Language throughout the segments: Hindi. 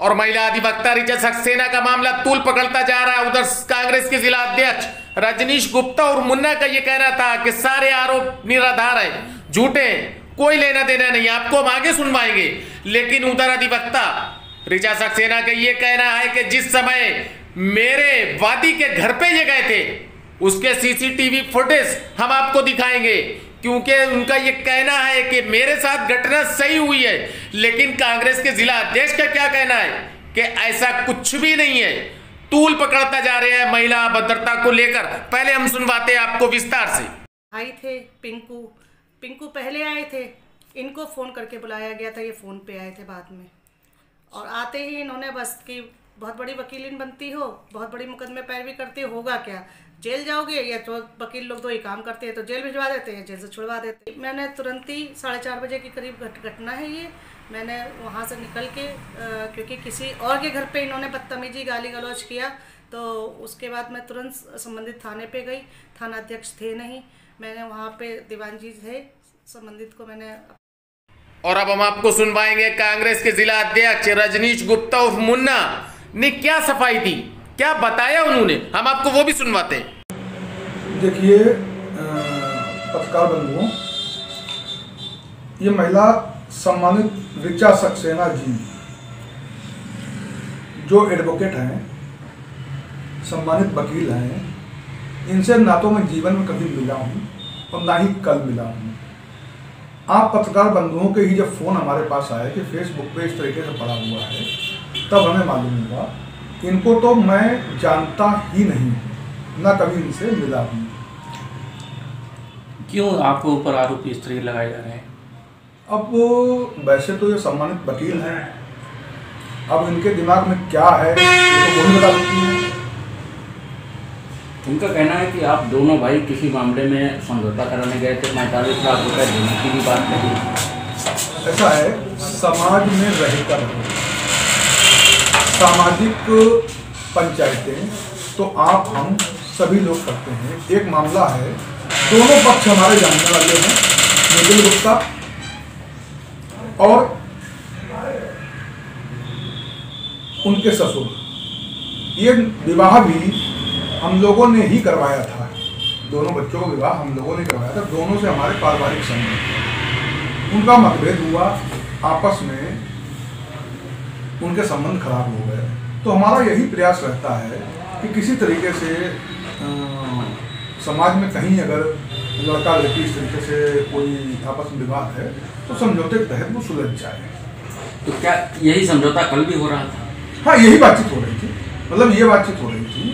और महिला अधिवक्ता रिचा सक्सेना का मामला तूल पकड़ता जा रहा है। उधर कांग्रेस के जिला अध्यक्ष रजनीश गुप्ता और मुन्ना का यह कहना था कि सारे आरोप निराधार है। झूठे, कोई लेना देना नहीं, आपको हम आगे सुनवाएँगे। लेकिन उधर अधिवक्ता रिचा सक्सेना का यह कहना है कि जिस समय मेरे वादी के घर पे ये गए थे, उसके सीसीटीवी फुटेज हम आपको दिखाएँगे। क्योंकि उनका ये कहना है कि मेरे साथ घटना सही हुई है, लेकिन कांग्रेस के जिला अध्यक्ष का क्या कहना है कि ऐसा कुछ भी नहीं है। तूल पकड़ता जा रहे हैं महिला भद्रता को लेकर। पहले हम सुनवाते हैं आपको विस्तार से। आए थे पिंकू। पिंकू पहले आए थे। इनको फ़ोन करके बुलाया गया था, ये फ़ोन पे आए थे बाद में। और आते ही इन्होंने बस कि बहुत बड़ी वकीलिन बनती हो बहुत बड़ी मुकदमे पैरवी करती हो होगा क्या? जेल जाओगे या तो वकील लोग तो ही काम करते हैं तो जेल भिजवा देते हैं जेल से छुड़वा देते हैं। मैंने तुरंत ही साढ़े चार बजे के करीब घट घटना है ये। मैंने वहाँ से निकल के आ, क्योंकि किसी और के घर पे इन्होंने बदतमीजी गाली गलौज किया तो उसके बाद मैं तुरंत संबंधित थाने पे गई। थाना अध्यक्ष थे नहीं। मैंने वहाँ पे दीवान जी थे संबंधित को मैंने और अब हम आपको सुनवाएँगे कांग्रेस के जिला अध्यक्ष रजनीश गुप्ता उर्फ़ मुन्ना। ने क्या सफ़ाई दी? क्या बताया उन्होंने? हम आपको वो भी सुनवाते हैं। देखिए पत्रकार बंधुओं, ये महिला सम्मानित रिचा सक्सेना जी जो एडवोकेट हैं, सम्मानित वकील हैं, इनसे ना तो मैं जीवन में कभी मिला हूँ और ना ही कल मिला हूँ। आप पत्रकार बंधुओं के ही जब फ़ोन हमारे पास आए कि फेसबुक पे इस तरीके से पड़ा हुआ है तब हमें मालूम हुआ इनको तो मैं जानता ही नहीं ना कभी इनसे मिला हूँ क्यों आपके ऊपर आरोप इस तरह लगाए जा रहे हैं? अब वो वैसे तो ये सम्मानित वकील हैं। अब इनके दिमाग में क्या है ये तो वही बता सकती है। उनका कहना है कि आप दोनों भाई किसी मामले में समझौता कराने गए थे पैंतालीस लाख रुपए देने की भी बात कही। ऐसा है समाज में रहकर सामाजिक पंचायतें तो आप, हम सभी लोग करते हैं। एक मामला है, दोनों पक्ष हमारे जानने वाले हैं, नितिन गुप्ता और उनके ससुर। ये विवाह भी हम लोगों ने ही करवाया था। दोनों बच्चों का विवाह हम लोगों ने करवाया था। दोनों से हमारे पारिवारिक संबंध। उनका मतभेद हुआ आपस में। उनके संबंध खराब हो गए। तो हमारा यही प्रयास रहता है कि किसी तरीके से आ, समाज में कहीं अगर लड़का लड़की इस तरीके से कोई आपस में विवाद है तो समझौते के तहत वो सुलझ जाए। तो क्या यही समझौता कल भी हो रहा था? हाँ यही बातचीत हो रही थी। मतलब ये बातचीत हो रही थी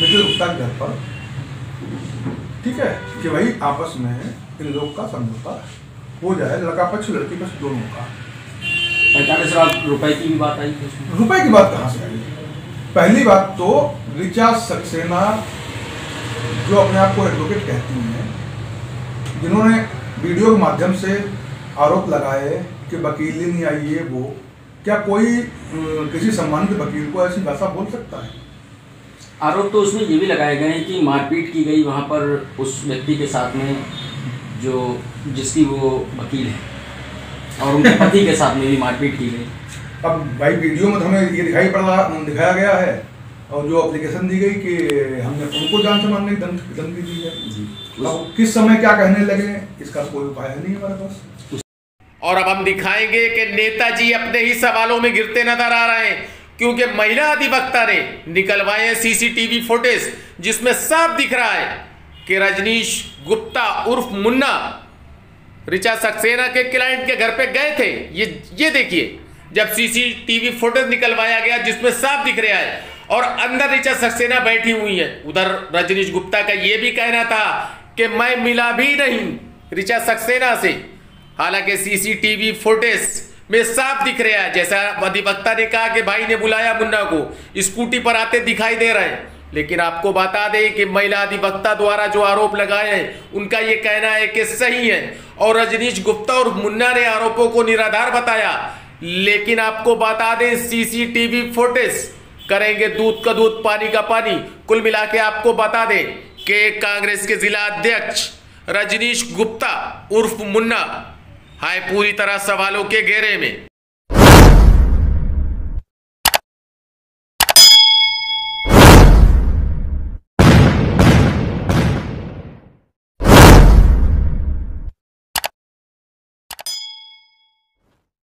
निखिल गुप्ता के घर पर। ठीक है कि भाई आपस में इन लोग का समझौता हो जाए लड़का पक्ष लड़की पक्ष दोनों का। पैंतालीस लाख रुपए की भी बात आई थी रुपए की बात कहाँ से आई? पहली बात तो रिचा सक्सेना जो अपने आप को एडवोकेट कहती हैं जिन्होंने वीडियो के माध्यम से आरोप लगाए कि वकील नहीं आई है वो क्या कोई किसी सम्मानित वकील को ऐसी भाषा बोल सकता है? आरोप तो उसमें ये भी लगाए गए हैं कि मारपीट की गई वहाँ पर उस व्यक्ति के साथ में जो जिसकी वो वकील है। और उनके पति के साथ में भी मारपीट की गई। अब भाई वीडियो में तो हमें ये दिखाई पड़ रहा दिखाया गया है और जो एप्लीकेशन दी गई कि हमने उनको जान से मारने की धमकी दी है। अब किस समय क्या कहने लगे इसका कोई उपाय है नहीं हमारे पास। और अब हम दिखाएँगे कि नेताजी अपने ही सवालों में गिरते नज़र आ रहे हैं क्योंकि महिला अधिवक्ता ने निकलवाए सीसीटीवी फुटेज जिसमें साफ़ दिख रहा है कि रजनीश गुप्ता उर्फ़ मुन्ना रिचा सक्सेना के क्लाइंट के घर पे गए थे। ये ये देखिए, जब सीसीटीवी फुटेज निकलवाया गया, जिसमें साफ़ दिख रहा है, और अंदर रिचा सक्सेना बैठी हुई है। उधर रजनीश गुप्ता का ये भी कहना था कि मैं मिला भी नहीं रिचा सक्सेना से। हालाँकि सीसीटीवी फुटेज में साफ़ दिख रहा है, जैसा अधिवक्ता ने कहा कि भाई ने बुलाया मुन्ना को, स्कूटी पर आते दिखाई दे रहे हैं। लेकिन आपको बता दें कि महिला अधिवक्ता द्वारा जो आरोप लगाए हैं, उनका ये कहना है कि सही है। और रजनीश गुप्ता और मुन्ना ने आरोपों को निराधार बताया। लेकिन आपको बता दें, सीसीटीवी फुटेज करेंगे दूध का दूध, पानी का पानी। कुल मिला के आपको बता दें कि कांग्रेस के जिला अध्यक्ष रजनीश गुप्ता उर्फ़ मुन्ना हाय पूरी तरह सवालों के घेरे में।